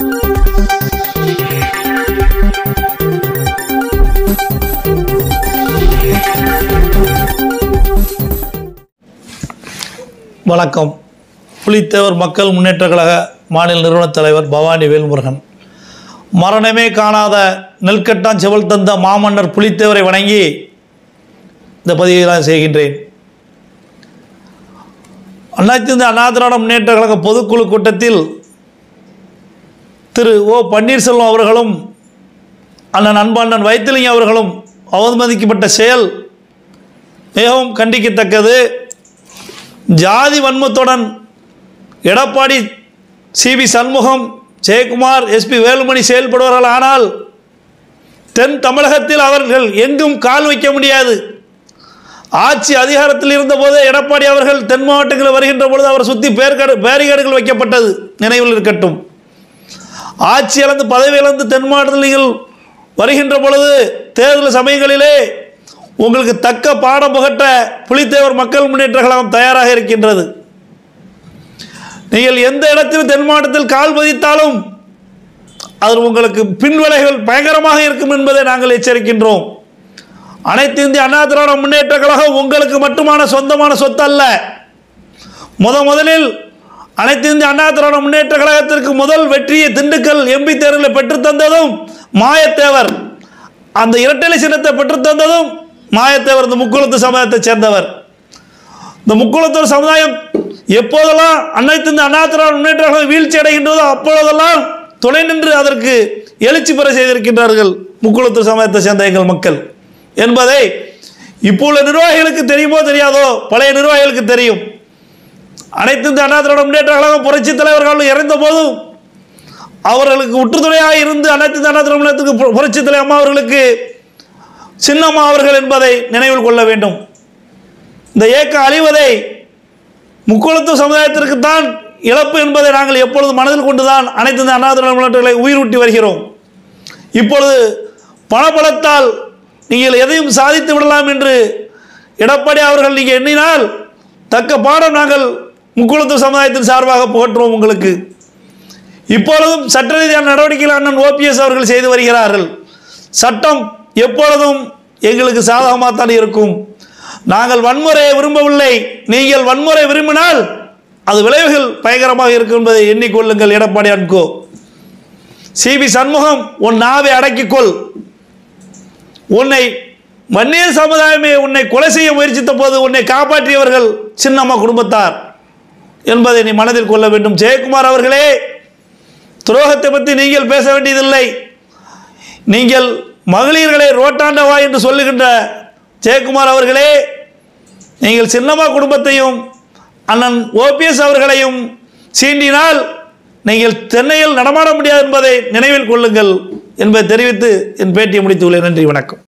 வணக்கம். புலித்தேவர் மக்கள் முன்னேற்ற கழக மாநில நிறுவனத் தலைவர் பவானி வேல்முருகன். மரணமே காணாத நெல்கட்டான் செவல் தந்த மாமன்னர் புலித்தேவரை வணங்கி இந்த பதிவை நான் செய்கின்றேன். அனைத்து அண்ணா திராவிட முன்னேற்ற கழக பொதுக்குழு கூட்டத்தில் திரு ஓ பன்னீர்செல்வம் அவர்களும் அண்ணன் அன்பண்ணன் வைத்திலிங்க அவர்களும் அவமதிக்கப்பட்ட செயல் மிகவும் கண்டிக்கத்தக்கது. ஜாதி வன்மத்துடன் எடப்பாடி சிபி சண்முகம் ஜெயக்குமார் எஸ்பி வேலுமணி செயல்படுவார்கள். ஆனால் தென் தமிழகத்தில் அவர்கள் எங்கும் கால் வைக்க முடியாது. ஆட்சி அதிகாரத்தில் இருந்தபோது எடப்பாடி அவர்கள் தென் மாவட்டங்களில் வருகின்ற பொழுது அவர் சுற்றி பேர்கடு பேரிகார்டுகள் வைக்கப்பட்டது. நினைவில் இருக்கட்டும். ஆட்சி இழந்து பதவி இழந்து தென் மாவட்டத்தில் நீங்கள் வருகின்ற பொழுது தேர்தல் சமயங்களிலே உங்களுக்கு தக்க பாடம் புகட்ட புலித்தேவர் மக்கள் முன்னேற்ற கழகம் தயாராக இருக்கின்றது. நீங்கள் எந்த இடத்தில் தென் மாவட்டத்தில் கால் பதித்தாலும் அது உங்களுக்கு பின்விளைகள் பயங்கரமாக இருக்கும் என்பதை நாங்கள் எச்சரிக்கின்றோம். அனைத்து இந்திய அண்ணா திராவிட முன்னேற்ற கழகம் உங்களுக்கு மட்டுமான சொந்தமான சொத்து அல்ல முத முதலில் அனைத்து இந்திய அண்ணா திராவிட முன்னேற்ற கழகத்திற்கு முதல் வெற்றியை திண்டுக்கல் எம்பி தேர்தலில் பெற்றுத்தந்ததும் மாயத்தேவர். அந்த இரட்டலை சின்னத்தை பெற்றுத்தந்ததும் மாயத்தேவர் இந்த முக்குளத்து சமுதாயத்தைச் சேர்ந்தவர். இந்த முக்குளத்தூர் சமுதாயம் எப்போதெல்லாம் அனைத்து இந்த அண்ணா திராவிட முன்னேற்ற கழகம் வீழ்ச்சி அடைகின்றதோ அப்பொழுதெல்லாம் துணை நின்று அதற்கு எழுச்சி பெற செய்திருக்கின்றார்கள் முக்குளத்தூர் சமுதாயத்தை சேர்ந்த எங்கள் மக்கள். என்பதை இப்போ உள்ள நிர்வாகிகளுக்கு தெரியுமோ தெரியாதோ பழைய நிர்வாகிகளுக்கு தெரியும். அனைத்து இந்த அண்ணா திராவிட முன்னேற்ற கழகம் புரட்சி தலைவர்கள் இறந்த போதும் அவர்களுக்கு உற்றுத்துணையாக இருந்து அனைத்து இந்த அண்ணா திராவிட முன்னேற்றத்துக்கு புரட்சி தலைவர் அம்மா அவர்களுக்கு சின்னம்மா அவர்கள் என்பதை நினைவில் கொள்ள வேண்டும். இந்த இயக்கம் அழிவதை முக்குளத்து சமுதாயத்திற்கு தான் இழப்பு என்பதை நாங்கள் எப்பொழுது மனதில் கொண்டுதான் அனைத்து இந்த அண்ணா திராவிட முன்னேற்றங்களை உயிரூட்டி வருகிறோம். இப்பொழுது பணபலத்தால் நீங்கள் எதையும் சாதித்து விடலாம் என்று எடப்பாடி அவர்கள் நீங்கள் எண்ணினால் தக்க பாடம் நாங்கள் முக்குளத்து சமுதாயத்தின் சார்பாக புகற்றுவோம் உங்களுக்கு. இப்பொழுதும் சட்ட ரீதியான நடவடிக்கைகள் அண்ணன் ஓபிஎஸ் அவர்கள் செய்து வருகிறார்கள். சட்டம் எப்பொழுதும் எங்களுக்கு சாதகமாகத்தான் இருக்கும். நாங்கள் வன்முறையை விரும்பவில்லை. நீங்கள் வன்முறை விரும்பினால் அது விளைவுகள் பயங்கரமாக இருக்கும் என்பதை எண்ணிக்கொள்ளுங்கள் எடப்பாடி அன்கோ. சிபி சண்முகம் உன் நாவை அடக்கிக்கொள். உன்னை வன்னியர் சமுதாயமே உன்னை கொலை செய்ய முயற்சித்த போது உன்னை காப்பாற்றியவர்கள் சின்னம்மா குடும்பத்தார். என்பதை நீ மனதில் கொள்ள வேண்டும். ஜெயக்குமார் அவர்களே துரோகத்தை பற்றி நீங்கள் பேச வேண்டியதில்லை. நீங்கள் மகளிர்களை ரோட்டாண்டவா என்று சொல்லுகின்ற ஜெயக்குமார் அவர்களே நீங்கள் சின்னம்மா குடும்பத்தையும் அண்ணன் ஓபிஎஸ் அவர்களையும் சீண்டினால் நீங்கள் சென்னையில் நடமாட முடியாது என்பதை நினைவில் கொள்ளுங்கள் என்பதை தெரிவித்து என் பேட்டியை முடித்துள்ளேன். நன்றி வணக்கம்.